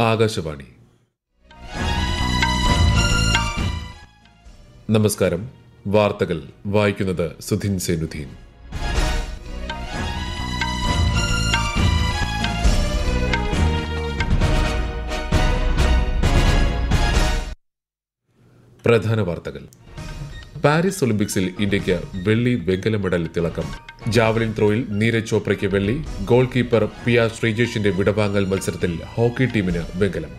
ആകാശവാണി. നമസ്കാരം. വാർത്തകൾ വായിക്കുന്നത് സുധിൻ സേനുധീൻ. പ്രധാന വാർത്തകൾ. പാരീസ് ഒളിമ്പിക്സിൽ ഇന്ത്യയ്ക്ക് വെള്ളി വെങ്കല മെഡൽ തിളക്കം. ജാവലിൻ ത്രോയിൽ നീരജ് ചോപ്രയ്ക്ക് വെള്ളി ഗോൾ കീപ്പർ പി ആർ ശ്രീജേഷിന്റെ വിടവാങ്ങൽ മത്സരത്തിൽ ഹോക്കി ടീമിന് വെങ്കലം.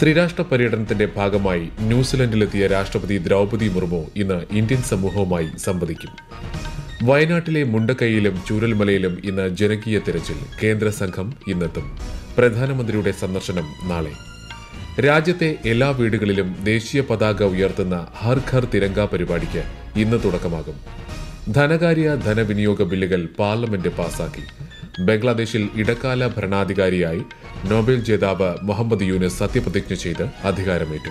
ത്രിരാഷ്ട്ര പര്യടനത്തിന്റെ ഭാഗമായി ന്യൂസിലൻഡിലെത്തിയ രാഷ്ട്രപതി ദ്രൗപതി മുർമു ഇന്ന് ഇന്ത്യൻ സമൂഹവുമായി സംവദിക്കും. വയനാട്ടിലെ മുണ്ടക്കൈയിലും ചൂരൽമലയിലും ഇന്ന് ജനകീയ തിരച്ചിൽ. കേന്ദ്ര സംഘം ഇന്നെത്തും. പ്രധാനമന്ത്രിയുടെ സന്ദർശനം നാളെ. രാജ്യത്തെ എല്ലാ വീടുകളിലും ദേശീയ പതാക ഉയർത്തുന്ന ഹർ ഘർ തിരങ്ക പരിപാടിക്ക് ഇന്ന് തുടക്കമാകും. ധനകാര്യ ധനവിനിയോഗ ബില്ലുകൾ പാർലമെന്റ് പാസാക്കി. ബംഗ്ലാദേശിൽ ഇടക്കാല ഭരണാധികാരിയായി നോബൽ ജേതാവ് മുഹമ്മദ് യൂനിസ് സത്യപ്രതിജ്ഞ ചെയ്ത് അധികാരമേറ്റു.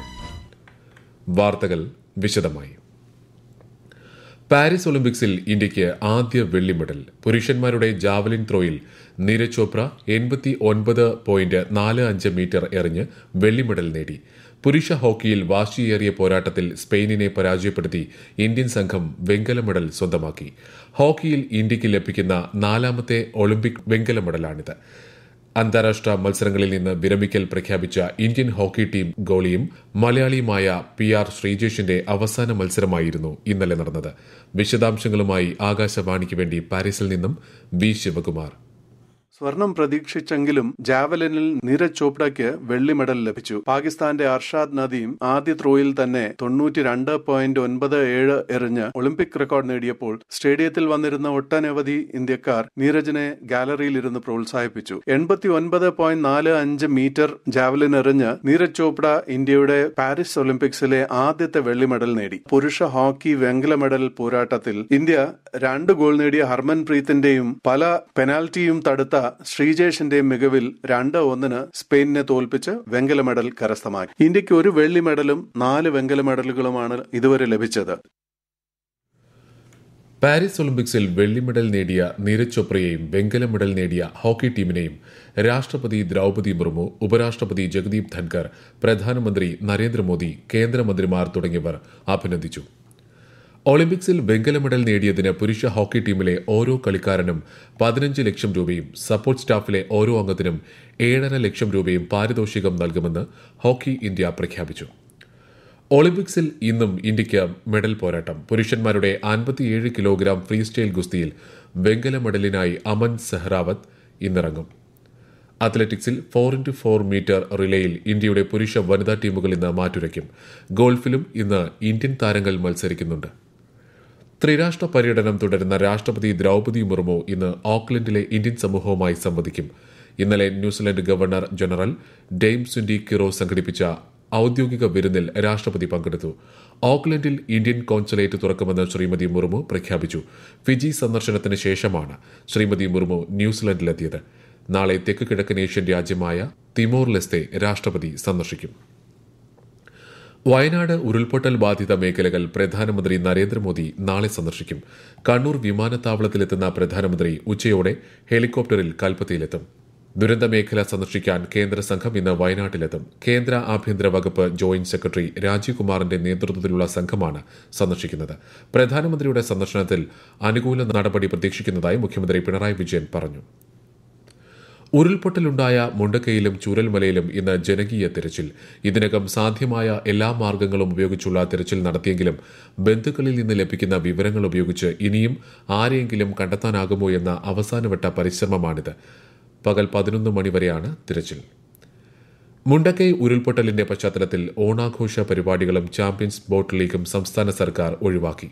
വാർത്തകൾ വിശദമായി. പാരീസ് ഒളിമ്പിക്സിൽ ഇന്ത്യയ്ക്ക് ആദ്യ വെള്ളി മെഡൽ. പുരുഷന്മാരുടെ ജാവലിൻ ത്രോയിൽ നീരജ് ചോപ്ര എൺപത്തി ഒൻപത് പോയിന്റ് നാല് അഞ്ച് മീറ്റർ എറിഞ്ഞ് വെള്ളി മെഡൽ നേടി. പുരുഷ ഹോക്കിയിൽ വാശിയേറിയ പോരാട്ടത്തിൽ സ്പെയിനിനെ പരാജയപ്പെടുത്തി ഇന്ത്യൻ സംഘം വെങ്കല മെഡൽ സ്വന്തമാക്കി. ഹോക്കിയിൽ ഇന്ത്യയ്ക്ക് ലഭിക്കുന്ന നാലാമത്തെ ഒളിമ്പിക് വെങ്കല മെഡലാണിത്. അന്താരാഷ്ട്ര മത്സരങ്ങളിൽ നിന്ന് വിരമിക്കൽ പ്രഖ്യാപിച്ച ഇന്ത്യൻ ഹോക്കി ടീം ഗോളിയും മലയാളിയുമായ പി ആർ ശ്രീജേഷിന്റെ അവസാന മത്സരമായിരുന്നു ഇന്നലെ നടന്നത്. വിശദാംശങ്ങളുമായി ആകാശവാണിക്ക് വേണ്ടി പാരീസിൽ നിന്നും വി ശിവകുമാർ. സ്വർണം പ്രതീക്ഷിച്ചെങ്കിലും ജാവലിനിൽ നീരജ് ചോപ്രയ്ക്ക് വെള്ളി മെഡൽ ലഭിച്ചു. പാകിസ്ഥാന്റെ അർഷാദ് നദീം ആദ്യ ത്രോയിൽ തന്നെ തൊണ്ണൂറ്റി രണ്ട് പോയിന്റ് ഒൻപത് ഏഴ് എറിഞ്ഞ് ഒളിമ്പിക് റെക്കോർഡ് നേടിയപ്പോൾ സ്റ്റേഡിയത്തിൽ വന്നിരുന്ന ഒട്ടനവധി ഇന്ത്യക്കാർ നീരജിനെ ഗാലറിയിൽ ഇരുന്ന് പ്രോത്സാഹിപ്പിച്ചു. എൺപത്തി ഒൻപത് പോയിന്റ് നാല് അഞ്ച് മീറ്റർ ജാവലിൻ എറിഞ്ഞ് നീരജ് ചോപ്ര ഇന്ത്യയുടെ പാരീസ് ഒളിമ്പിക്സിലെ ആദ്യത്തെ വെള്ളി മെഡൽ നേടി. പുരുഷ ഹോക്കി വെങ്കല മെഡൽ പോരാട്ടത്തിൽ ഇന്ത്യ രണ്ട് ഗോൾ നേടിയ ഹർമൻ ഹർമൻപ്രീത്തിന്റെയും പല പെനാൽറ്റിയും തടുത്ത ശ്രീജേഷിന്റെ മികവിൽ രണ്ട് ഒന്നിന് സ്പെയിനിനെ തോൽപ്പിച്ച് വെങ്കല മെഡൽ കരസ്ഥമാക്കി. ഇന്ത്യയ്ക്ക് ഒരു വെള്ളി മെഡലും നാല് വെങ്കല മെഡലുകളുമാണ് ഇതുവരെ ലഭിച്ചത്. പാരീസ് ഒളിമ്പിക്സിൽ വെള്ളി മെഡൽ നേടിയ നീരജ് ചോപ്രയെയും വെങ്കല മെഡൽ നേടിയ ഹോക്കി ടീമിനെയും രാഷ്ട്രപതി ദ്രൗപദി മുർമു ഉപരാഷ്ട്രപതി ജഗദീപ് ധൻകർ പ്രധാനമന്ത്രി നരേന്ദ്രമോദി കേന്ദ്രമന്ത്രിമാർ തുടങ്ങിയവർ അഭിനന്ദിച്ചു. ഒളിമ്പിക്സിൽ വെങ്കല മെഡൽ നേടിയതിന് പുരുഷ ഹോക്കി ടീമിലെ ഓരോ കളിക്കാരനും പതിനഞ്ച് ലക്ഷം രൂപയും സപ്പോർട്ട് സ്റ്റാഫിലെ ഓരോ അംഗത്തിനും ഏഴര ലക്ഷം രൂപയും പാരിതോഷികം നൽകുമെന്ന് ഹോക്കി ഇന്ത്യ പ്രഖ്യാപിച്ചു. ഒളിമ്പിക്സിൽ ഇന്നും ഇന്ത്യയ്ക്ക് മെഡൽ പോരാട്ടം. പുരുഷന്മാരുടെ അൻപത്തിയേഴ് കിലോഗ്രാം ഫ്രീ സ്റ്റൈൽ ഗുസ്തിയിൽ വെങ്കല മെഡലിനായി അമൻ സെഹ്റാവത്ത് ഇന്നിറങ്ങും. അത്ലറ്റിക്സിൽ ഫോർ ഇന്റു ഫോർ മീറ്റർ റിലേയിൽ ഇന്ത്യയുടെ പുരുഷ വനിതാ ടീമുകൾ ഇന്ന് മാറ്റുരയ്ക്കും. ഗോൾഫിലും ഇന്ന് ഇന്ത്യൻ താരങ്ങൾ മത്സരിക്കുന്നുണ്ട്. ത്രിരാഷ്ട്ര പര്യടനം തുടരുന്ന രാഷ്ട്രപതി ദ്രൗപദി മുർമു ഇന്ന് ഓക്ലൻഡിലെ ഇന്ത്യൻ സമൂഹവുമായി സംവദിക്കും. ഇന്നലെ New Zealand governor general Dame Cindy Kiro സംഘടിപ്പിച്ച ഔദ്യോഗിക വിരുന്നിൽ രാഷ്ട്രപതി പങ്കെടുത്തു. ഓക്ലൻഡിൽ ഇന്ത്യൻ കോൺസുലേറ്റ് തുറക്കുമെന്ന് ശ്രീമതി മുർമു പ്രഖ്യാപിച്ചു. ഫിജി സന്ദർശനത്തിന് ശേഷമാണ് ശ്രീമതി മുർമു ന്യൂസിലൻഡിലെത്തിയത്. നാളെ തെക്ക് കിഴക്കൻ ഏഷ്യൻ രാജ്യമായ തിമോർ ലെസ്തെ രാഷ്ട്രപതി സന്ദർശിക്കും. വയനാട് ഉരുൾപൊട്ടൽ ബാധിത മേഖലകൾ പ്രധാനമന്ത്രി നരേന്ദ്രമോദി നാളെ സന്ദർശിക്കും. കണ്ണൂർ വിമാനത്താവളത്തിലെത്തുന്ന പ്രധാനമന്ത്രി ഉച്ചയോടെ ഹെലികോപ്റ്ററിൽ കൽപ്പത്തിയിലെത്തും. ദുരന്ത മേഖല സന്ദർശിക്കാൻ കേന്ദ്ര സംഘം ഇന്ന് വയനാട്ടിലെത്തും. കേന്ദ്ര ആഭ്യന്തര വകുപ്പ് ജോയിന്റ് സെക്രട്ടറി രാജീവ് കുമാറിന്റെ നേതൃത്വത്തിലുള്ള സംഘമാണ് സന്ദർശിക്കുന്നത്. പ്രധാനമന്ത്രിയുടെ സന്ദർശനത്തിൽ അനുകൂല നടപടി പ്രതീക്ഷിക്കുന്നതായി മുഖ്യമന്ത്രി പിണറായി വിജയൻ പറഞ്ഞു. ഉരുൾപൊട്ടലുണ്ടായ മുണ്ടക്കയിലും ചൂരൽമലയിലും ഇന്ന് ജനകീയ തിരച്ചിൽ. ഇതിനകം സാധ്യമായ എല്ലാ മാർഗങ്ങളും ഉപയോഗിച്ചുള്ള തിരച്ചിൽ നടത്തിയെങ്കിലും ബന്ധുക്കളിൽ നിന്ന് ലഭിക്കുന്ന വിവരങ്ങൾ ഉപയോഗിച്ച് ഇനിയും ആരെയെങ്കിലും കണ്ടെത്താനാകുമോ എന്ന അവസാനവട്ട പരിശ്രമമാണിത്. പകൽ പതിനൊന്ന് മണിവരെയാണ് തിരച്ചിൽ. മുണ്ടക്കൈ ഉരുൾപൊട്ടലിന്റെ പശ്ചാത്തലത്തിൽ ഓണാഘോഷ പരിപാടികളും ചാമ്പ്യൻസ് ബോട്ട് ലീഗും സംസ്ഥാന സർക്കാർ ഒഴിവാക്കി.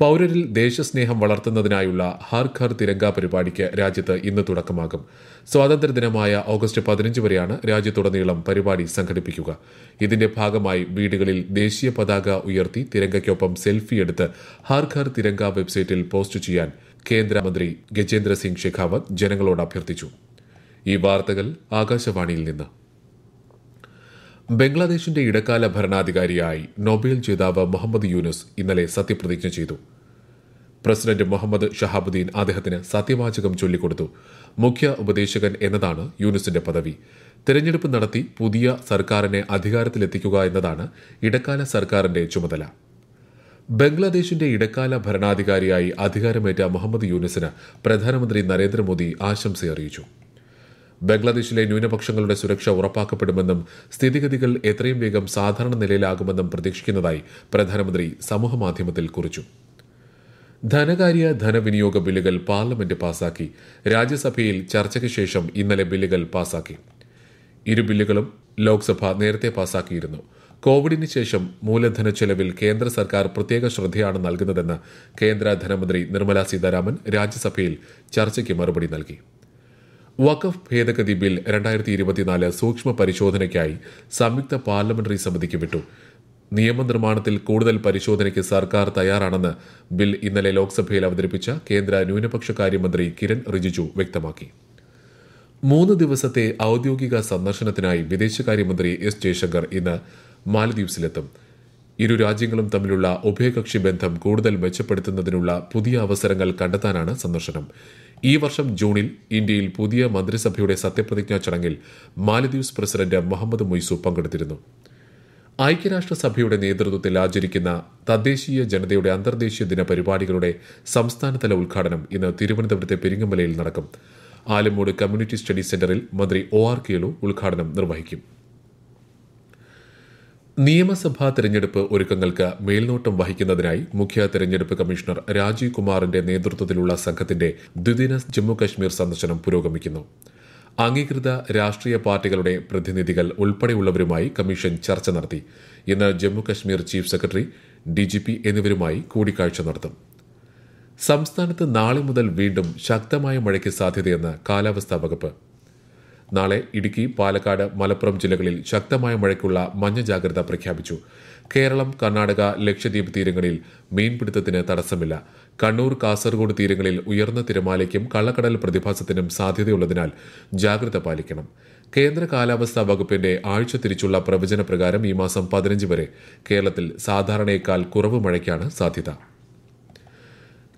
പൌരരിൽ ദേശസ്നേഹം വളർത്തുന്നതിനായുള്ള ഹർ ഘർ തിരങ്ക പരിപാടിക്ക് രാജ്യത്ത് ഇന്ന് തുടക്കമാകും. സ്വാതന്ത്ര്യദിനമായ ഓഗസ്റ്റ് പതിനഞ്ച് വരെയാണ് രാജ്യത്തുടനീളം പരിപാടി സംഘടിപ്പിക്കുക. ഇതിന്റെ ഭാഗമായി വീടുകളിൽ ദേശീയ പതാക ഉയർത്തി തിരങ്കയ്ക്കൊപ്പം സെൽഫി എടുത്ത് ഹർ ഘർ തിരങ്ക വെബ്സൈറ്റിൽ പോസ്റ്റ് ചെയ്യാൻ കേന്ദ്രമന്ത്രി ഗജേന്ദ്ര സിംഗ് ഷെഖാവത്ത് ജനങ്ങളോട് അഭ്യർത്ഥിച്ചു. ഈ വാർത്തകൾ ആകാശവാണിയിൽ നിന്ന്. ബംഗ്ലാദേശിന്റെ ഇടക്കാല ഭരണാധികാരിയായി നൊബേൽ ജേതാവ് മുഹമ്മദ് യൂനുസ് ഇന്നലെ സത്യപ്രതിജ്ഞ ചെയ്തു. പ്രസിഡന്റ് മുഹമ്മദ് ഷഹാബുദ്ദീൻ അദ്ദേഹത്തിന് സത്യവാചകം ചൊല്ലിക്കൊടുത്തു. മുഖ്യ ഉപദേശകൻ എന്നതാണ് യൂനുസിന്റെ പദവി. തെരഞ്ഞെടുപ്പ് നടത്തി പുതിയ സർക്കാരിനെ അധികാരത്തിലെത്തിക്കുക എന്നതാണ് ഇടക്കാല സർക്കാരിന്റെ ചുമതല. ബംഗ്ലാദേശിന്റെ ഇടക്കാല ഭരണാധികാരിയായി അധികാരമേറ്റ മുഹമ്മദ് യൂനുസിന് പ്രധാനമന്ത്രി നരേന്ദ്രമോദി ആശംസ അറിയിച്ചു ബംഗ്ലാദേശിലെ ന്യൂനപക്ഷങ്ങളുടെ സുരക്ഷ ഉറപ്പാക്കപ്പെടുമെന്നും സ്ഥിതിഗതികൾ എത്രയും വേഗം സാധാരണ നിലയിലാകുമെന്നും പ്രതീക്ഷിക്കുന്നതായി പ്രധാനമന്ത്രി സമൂഹമാധ്യമത്തിൽ കുറിച്ചു. ധനകാര്യ ധനവിനിയോഗ ബില്ലുകൾ പാർലമെന്റ് പാസാക്കി. രാജ്യസഭയിൽ ചർച്ചയ്ക്ക് ശേഷം ഇന്നലെ ബില്ലുകൾ പാസാക്കി. ഇരു ബില്ലുകളും ലോക്സഭ നേരത്തെ പാസാക്കിയിരുന്നു. കോവിഡിന് ശേഷം മൂലധന ചെലവിൽ കേന്ദ്ര സർക്കാർ പ്രത്യേക ശ്രദ്ധയാണ് നൽകുന്നതെന്ന് കേന്ദ്ര ധനമന്ത്രി നിർമ്മല സീതാരാമൻ രാജ്യസഭയിൽ ചർച്ചയ്ക്ക് മറുപടി നൽകി. വഖഫ് ഭേദഗതി ബിൽ രണ്ടായിരത്തി ഇരുപത്തിനാല് സൂക്ഷ്മ പരിശോധനയ്ക്കായി സംയുക്ത പാർലമെന്ററി സമിതിക്ക് വിട്ടു. നിയമനിർമ്മാണത്തിൽ കൂടുതൽ പരിശോധനയ്ക്ക് സർക്കാർ തയ്യാറാണെന്ന് ബിൽ ഇന്നലെ ലോക്സഭയിൽ അവതരിപ്പിച്ച കേന്ദ്ര ന്യൂനപക്ഷകാര്യമന്ത്രി കിരൺ റിജിജു വ്യക്തമാക്കി. മൂന്ന് ദിവസത്തെ ഔദ്യോഗിക സന്ദർശനത്തിനായി വിദേശകാര്യമന്ത്രി എസ് ജയശങ്കർ ഇന്ന് മാലദ്വീപ്സിലെത്തും. ഇരു രാജ്യങ്ങളും തമ്മിലുള്ള ഉഭയകക്ഷി ബന്ധം കൂടുതൽ മെച്ചപ്പെടുത്തുന്നതിനുള്ള പുതിയ അവസരങ്ങൾ കണ്ടെത്താനാണ് സന്ദർശനം. ഈ വർഷം ജൂണിൽ ഇന്ത്യയിൽ പുതിയ മന്ത്രിസഭയുടെ സത്യപ്രതിജ്ഞാ ചടങ്ങിൽ മാലദ്വീപ്സ് പ്രസിഡന്റ് മുഹമ്മദ് മൊയ്സു പങ്കെടുത്തിരുന്നു. ഐക്യരാഷ്ട്രസഭയുടെ നേതൃത്വത്തിൽ ആചരിക്കുന്ന തദ്ദേശീയ ജനതയുടെ അന്തർദേശീയ ദിന പരിപാടികളുടെ സംസ്ഥാനതല ഉദ്ഘാടനം ഇന്ന് തിരുവനന്തപുരത്തെ പെരിങ്ങമലയിൽ നടക്കും. ആലമ്മൂട് കമ്മ്യൂണിറ്റി സ്റ്റഡി സെന്ററിൽ മന്ത്രി ഒ ആർ കേളു ഉദ്ഘാടനം നിർവഹിക്കും. നിയമസഭാ തെരഞ്ഞെടുപ്പ് ഒരുക്കങ്ങൾക്ക് മേൽനോട്ടം വഹിക്കുന്നതിനായി മുഖ്യ തെരഞ്ഞെടുപ്പ് കമ്മീഷണർ രാജീവ് കുമാറിന്റെ നേതൃത്വത്തിലുള്ള സംഘത്തിന്റെ ദ്വിദിന ജമ്മുകശ്മീർ സന്ദർശനം പുരോഗമിക്കുന്നു. അംഗീകൃത രാഷ്ട്രീയ പാർട്ടികളുടെ പ്രതിനിധികൾ ഉൾപ്പെടെയുള്ളവരുമായി കമ്മീഷൻ ചർച്ച നടത്തി. ഇന്ന് ജമ്മുകശ്മീർ ചീഫ് സെക്രട്ടറി ഡിജിപി എന്നിവരുമായി കൂടിക്കാഴ്ച നടത്തും. സംസ്ഥാനത്ത് നാളെ മുതൽ വീണ്ടും ശക്തമായ മഴയ്ക്ക് സാധ്യതയെന്ന് കാലാവസ്ഥാ വകുപ്പ് നാളെ ഇടുക്കി പാലക്കാട് മലപ്പുറം ജില്ലകളിൽ ശക്തമായ മഴയ്ക്കുള്ള മഞ്ഞ ജാഗ്രത പ്രഖ്യാപിച്ചു. കേരളം കർണാടക ലക്ഷദ്വീപ് തീരങ്ങളിൽ മീൻപിടുത്തത്തിന് തടസ്സമില്ല. കണ്ണൂർ കാസർഗോഡ് തീരങ്ങളിൽ ഉയർന്ന തിരമാലയ്ക്കും കള്ളക്കടൽ പ്രതിഭാസത്തിനും സാധ്യതയുള്ളതിനാൽ ജാഗ്രത പാലിക്കണം. കേന്ദ്ര കാലാവസ്ഥാ വകുപ്പിന്റെ ആഴ്ച തിരിച്ചുള്ള പ്രവചന പ്രകാരം ഈ മാസം പതിനഞ്ച് വരെ കേരളത്തിൽ സാധാരണയേക്കാൾ കുറവ് മഴയ്ക്കാണ് സാധ്യത.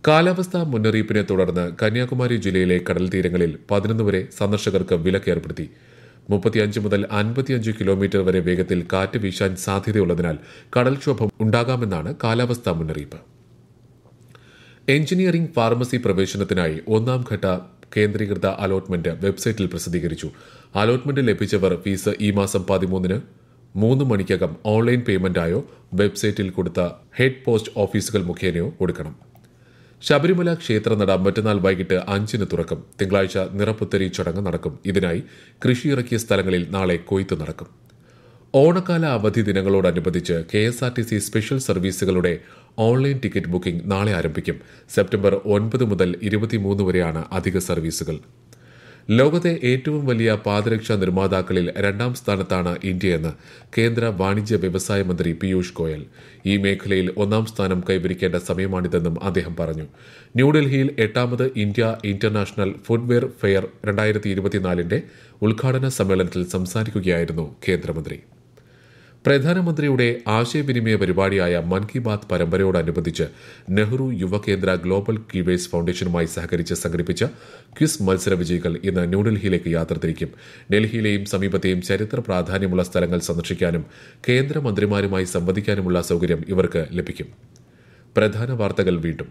കാലാവസ്ഥാ മുന്നറിയിപ്പിനെ തുടർന്ന് കന്യാകുമാരി ജില്ലയിലെ കടൽ തീരങ്ങളിൽ പതിനൊന്ന് വരെ സന്ദർശകർക്ക് വിലക്ക് ഏർപ്പെടുത്തി. മുപ്പത്തിയഞ്ച് മുതൽ അൻപത്തിയഞ്ച് കിലോമീറ്റർ വരെ വേഗത്തിൽ കാറ്റ് വീശാൻ സാധ്യതയുള്ളതിനാൽ കടൽക്ഷോഭം ഉണ്ടാകാമെന്നാണ് കാലാവസ്ഥാ മുന്നറിയിപ്പ്. എഞ്ചിനീയറിംഗ് ഫാർമസി പ്രവേശനത്തിനായി ഒന്നാം ഘട്ട കേന്ദ്രീകൃത അലോട്ട്മെന്റ് വെബ്സൈറ്റിൽ പ്രസിദ്ധീകരിച്ചു. അലോട്ട്മെന്റ് ലഭിച്ചവർ ഫീസ് ഈ മാസം പതിമൂന്നിന് മൂന്ന് മണിക്കകം ഓൺലൈൻ പേയ്മെന്റായോ വെബ്സൈറ്റിൽ കൊടുത്ത ഹെഡ് പോസ്റ്റ് ഓഫീസുകൾ മുഖേനയോ കൊടുക്കണം. ശബരിമല ക്ഷേത്രനട മറ്റന്നാൾ വൈകിട്ട് അഞ്ചിന് തുറക്കും. തിങ്കളാഴ്ച നിറപ്പുത്തരി ചടങ്ങ് നടക്കും. ഇതിനായി കൃഷിയിറക്കിയ സ്ഥലങ്ങളിൽ നാളെ കൊയ്ത്ത് നടക്കും. ഓണക്കാല അവധി ദിനങ്ങളോടനുബന്ധിച്ച് K S R T C special സർവീസുകളുടെ online ticket booking നാളെ ആരംഭിക്കും. സെപ്റ്റംബർ ഒൻപത് മുതൽ ഇരുപത്തിമൂന്ന് വരെയാണ് അധിക സർവീസുകൾ. ലോകത്തെ ഏറ്റവും വലിയ പാദരക്ഷാ നിർമ്മാതാക്കളിൽ രണ്ടാം സ്ഥാനത്താണ് ഇന്ത്യയെന്ന് കേന്ദ്ര വാണിജ്യ വ്യവസായ മന്ത്രി പീയൂഷ് ഗോയൽ. ഈ മേഖലയിൽ ഒന്നാം സ്ഥാനം കൈവരിക്കേണ്ട സമയമാണിതെന്നും അദ്ദേഹം പറഞ്ഞു. ന്യൂഡൽഹിയിൽ എട്ടാമത് ഇന്ത്യ ഇന്റർനാഷണൽ ഫുഡ്വെയർ ഫെയർ രണ്ടായിരത്തി ഇരുപത്തിനാലിന്റെ ഉദ്ഘാടന സമ്മേളനത്തിൽ സംസാരിക്കുകയായിരുന്നു കേന്ദ്രമന്ത്രി. പ്രധാനമന്ത്രിയുടെ ആശയവിനിമയ പരിപാടിയായ മൻ കി ബാത് പരമ്പരയോടനുബന്ധിച്ച് നെഹ്റു യുവകേന്ദ്ര ഗ്ലോബൽ കീവേഴ്സ് ഫൌണ്ടേഷനുമായി സഹകരിച്ച് സംഘടിപ്പിച്ച ക്വിസ് മത്സര വിജയികൾ ഇന്ന് ന്യൂഡൽഹിയിലേക്ക് യാത്ര തിരിക്കും ഡൽഹിയിലെയും സമീപത്തെയും ചരിത്ര പ്രാധാന്യമുള്ള സ്ഥലങ്ങൾ സന്ദർശിക്കാനും കേന്ദ്രമന്ത്രിമാരുമായി സംവദിക്കാനുമുള്ള സൌകര്യം ഇവർക്ക് ലഭിക്കും. പ്രധാന വാർത്തകൾ വീണ്ടും.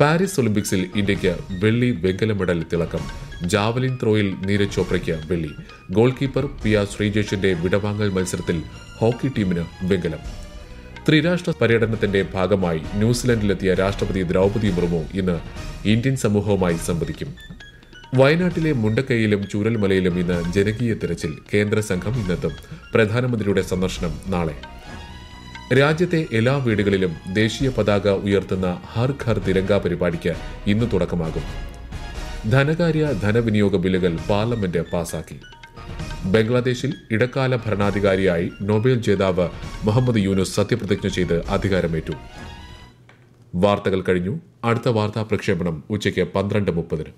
പാരീസ് ഒളിമ്പിക്സിൽ ഇന്ത്യയ്ക്ക് വെള്ളി വെങ്കല മെഡൽ തിളക്കം. ജാവലിൻ ത്രോയിൽ നീരജ് ചോപ്രയ്ക്ക് വെള്ളി. ഗോൾ കീപ്പർ പി ആർ ശ്രീജേഷിന്റെ വിടവാങ്ങൽ മത്സരത്തിൽ ഹോക്കി ടീമിന് വെങ്കലം. ത്രിരാഷ്ട്ര പര്യടനത്തിന്റെ ഭാഗമായി ന്യൂസിലൻഡിലെത്തിയ രാഷ്ട്രപതി ദ്രൗപതി മുർമു ഇന്ന് ഇന്ത്യൻ സമൂഹവുമായി സംവദിക്കും. വയനാട്ടിലെ മുണ്ടക്കൈയിലും ചൂരൽമലയിലും ഇന്ന് ജനകീയ തിരച്ചിൽ. കേന്ദ്ര സംഘം ഇന്നെത്തും പ്രധാനമന്ത്രിയുടെ സന്ദർശനം നാളെ. രാജ്യത്തെ എല്ലാ വീടുകളിലും ദേശീയ പതാക ഉയർത്തുന്ന ഹർ ഘർ തിരങ്ക പരിപാടിക്ക് ഇന്ന് തുടക്കമാകും. ധനകാര്യ ധനവിനിയോഗ ബില്ലുകൾ പാർലമെന്റ് പാസാക്കി. ബംഗ്ലാദേശിൽ ഇടക്കാല ഭരണാധികാരിയായി നൊബേൽ ജേതാവ് മുഹമ്മദ് യൂനുസ് സത്യപ്രതിജ്ഞ ചെയ്ത് അധികാരമേറ്റു. വാർത്തകൾ കഴിഞ്ഞു. അടുത്ത വാർത്താ പ്രക്ഷേപണം ഉച്ചയ്ക്ക് പന്ത്രണ്ട് മുപ്പതിന്.